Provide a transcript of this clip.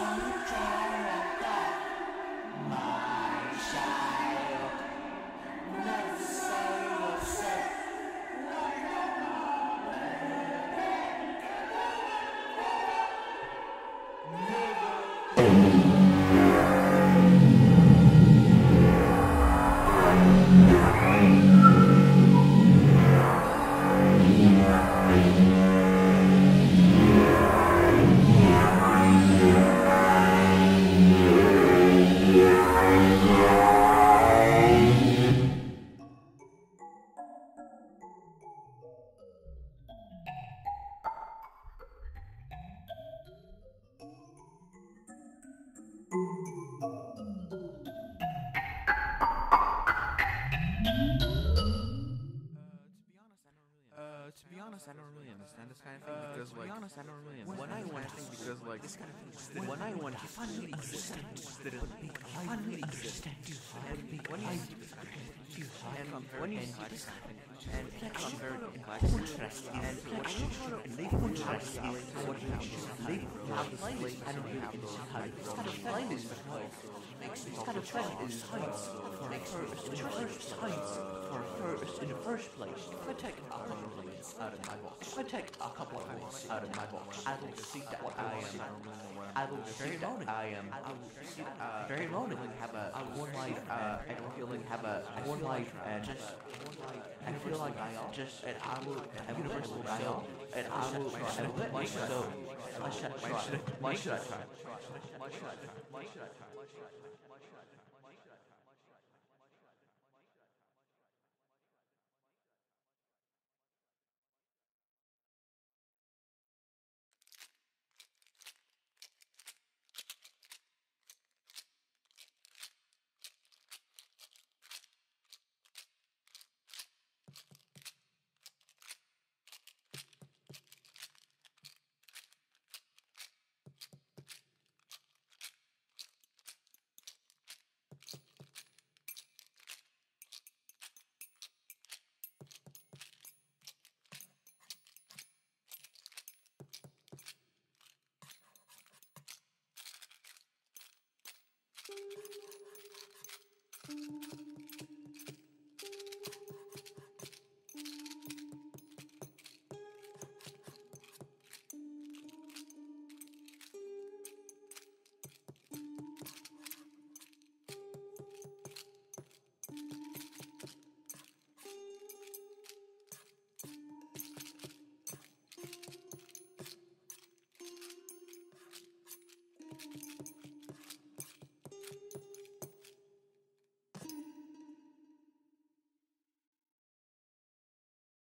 solitary at that, my shine. To be honest, I don't really understand this kind of thing because, like, to be honest, I don't really understand when I want to because, like, this kind of thing. When I want to finally understand, finally understand, and when you and when you see this kind of thing, and become very interested and what you and they in what you they have this play and you have this kind of find this this kind of find is heights for first first heights for in the first place. I take a couple of points out of my box, I take a couple of points out of my box, I will see that I am. I will very lonely. I am. I will see uh, very lonely. Have a one life. I don't feel like have a one life and just I feel like I just and I will have universal dial and I will and why should I why should I why should I try why should I try why should I try